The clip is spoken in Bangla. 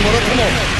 もろとも